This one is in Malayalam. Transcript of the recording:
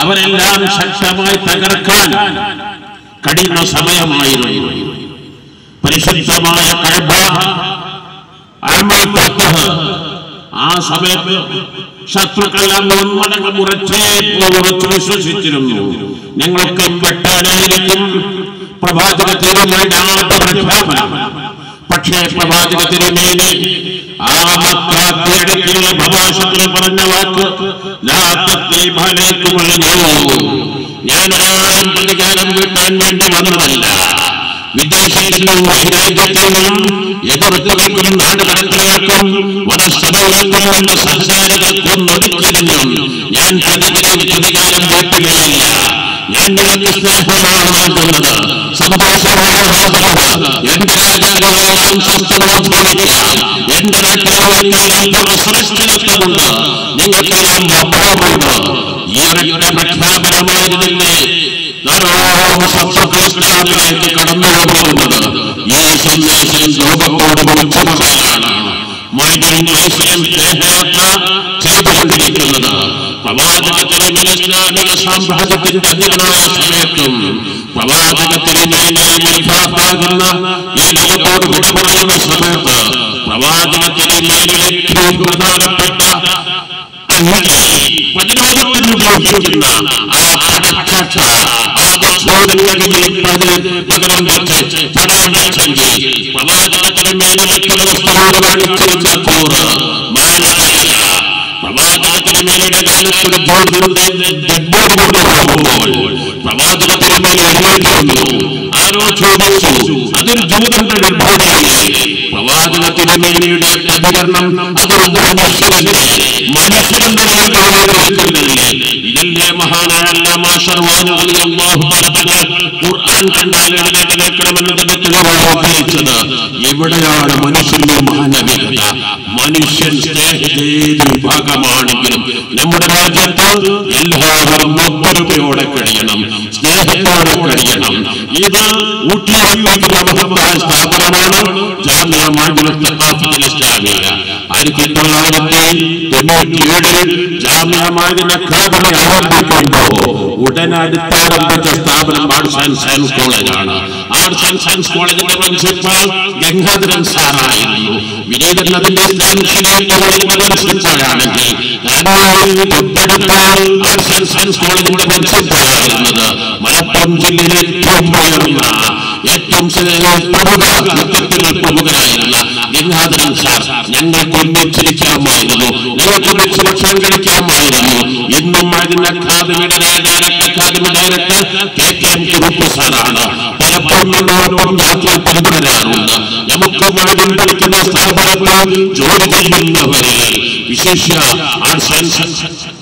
അവരെല്ലാം ശക്തമായി തകർക്കാൻ കഴിയുന്ന സമയമായിരുന്നു. പരിശുദ്ധമായ കഴബ. ആ സമയത്ത് ശത്രുക്കളെല്ലാം ഉന്മടങ്ങൾ ഉറച്ചേ ഉറച്ചു വിശ്വസിച്ചിരുന്നു. ഞങ്ങൾക്ക് വെട്ടാനായിരിക്കും പ്രവാചക തീരുമാനം പക്ഷേ പ്രവാചക തിരുമേനി ആ മക്കാത്തിയടക്കിയുള്ള പ്രഭാഷത്തിൽ പറഞ്ഞ വാക്ക്. ഞാൻ ഒരാളും പ്രതികാരം വീട്ടാൻ വേണ്ടി വന്നതല്ല. വിദേശത്തിലും രാജ്യത്തിലും എതിർത്ത് നിൽക്കും നാട് കടത്തിലാക്കും വനസ്ഥലങ്ങൾക്കും എന്ന സംസാരങ്ങൾക്കും കൊന്നൊടുക്കിരുന്നും ഞാൻ പ്രതികാരം പ്രതികാരം വീട്ടുകയില്ല ഞാൻ നിങ്ങൾക്ക് സ്നേഹമാണ് നൽകുന്നത് സന്തോഷമാണ് നൽകുന്നത് എന്റെ രാജാവിനെല്ലാം സ്വസ്ഥമായി ഭരിക്കാം എന്റെ നാട്ടിലെല്ലാം ശ്രേഷ്ഠതയുണ്ട് നിങ്ങൾക്കെല്ലാം അഭാവമുണ്ട് ഈ ഒരൊറ്റ പ്രഖ്യാപനമായിരുന്നില്ലേ ധാരാളം ശത്രുക്കൾ ഇസ്ലാമിലേക്ക് കടന്നു പോകുന്നത് ഈ സന്ദേശം ലോകത്തോട് വിളിച്ചു ചെയ്തുകൊണ്ടിരിക്കുന്നത്. പ്രവാചകത്തിന് ഇസ്ലാമിക സാമ്രാജ്യത്തിന്റെ അധികനായ സമയത്തും പ്രവാചകത്തിന് ാകുന്ന ഈ ലോകത്തോട് വിട പറയുന്ന സമയത്ത് പ്രവാചകത്തിന് ഏറ്റവും പ്രധാനപ്പെട്ട പ്രതിരോധത്തിന് ഉപയോഗിക്കുന്ന ആ പടക്കട്ട ആ ചോദ്യങ്ങളിൽ പകരം വെച്ച് പടയം വെച്ചെങ്കിൽ പ്രവാചകത്തിന് മേലിലേക്കുള്ള വസ്തുതോട് കാണിച്ചിരുന്ന കൂറ് ജോലിയുടെ ഡെഡ്ബോർഡ് മേലെ എഴുന്നേറ്റിരുന്നു ആരോ ചോദിച്ചു അതൊരു ജൂതന്റെ ഡെഡ്ബോർഡിയല്ലേ പ്രവാചക തിരുമേനിയുടെ പ്രതികരണം അതൊരു മനുഷ്യരല്ലേ ഇതല്ലേ അല്ലാമാ ശർവാനി റളിയല്ലാഹു തആല ഖുർആൻ എവിടെയാണ് മനുഷ്യന്റെ മാനവികത? മനുഷ്യൻ സ്നേഹിതേത് വിഭാഗമാണെങ്കിലും നമ്മുടെ രാജ്യത്ത് എല്ലാവരും ഒത്തൊരുമയോടെ കഴിയണം. സ്നേഹത്തോടെ കഴിയണം ഇത് മഹത്തായ സ്ഥാപനമാണ് ജാമിയ മാഡ്യൂൾ ഇസ്ലാമിക ആയിരത്തി തൊള്ളായിരത്തി തൊണ്ണൂറ്റി ഏഴിൽ മാഡിന അക്കാദമി ആരംഭിക്കുമ്പോ ഉടൻ അടുത്താരംഭിച്ച സ്ഥാപനം ആർട്സ് ആൻഡ് സയൻസ് കോളേജാണ് ആർട്സ് ആൻഡ് സയൻസ് കോളേജിന്റെ പ്രിൻസിപ്പൽ ഗംഗാധരൻ സാറായിരുന്നു വിനീതൻ അതിന്റെ പ്രിൻസിപ്പാളാണെങ്കിൽ തൊട്ടടുത്ത ആർട്സ് ആൻഡ് സയൻസ് കോളേജിന്റെ പ്രിൻസിപ്പാളായിരുന്നത് മലപ്പുറം ജില്ലയിലെ ഏറ്റവും ഉയർന്ന ഏറ്റവും പ്രമുഖ വ്യക്തിത്വങ്ങൾ പ്രമുഖനായിരുന്ന ഗംഗാധരൻ സാർ. ഞങ്ങൾക്ക് ഒന്നിച്ചിരിക്കാമായിരുന്നു ഞങ്ങൾക്ക് ഒന്നിച്ച് ഭക്ഷണം കഴിക്കാമായിരുന്നു ഇന്നും അതിന് അക്കാദമിയുടെ director academy director K K M Kurup സാറാണ്. പലപ്പോഴും യാത്ര പിന്തുടരാറുണ്ട് നമുക്ക് മഴവിൽ പഠിക്കുന്ന സ്ഥാപനത്തിൽ ജോലി ചെയ്യുന്നവരിൽ വിശേഷ ആർട്സ് ആൻഡ്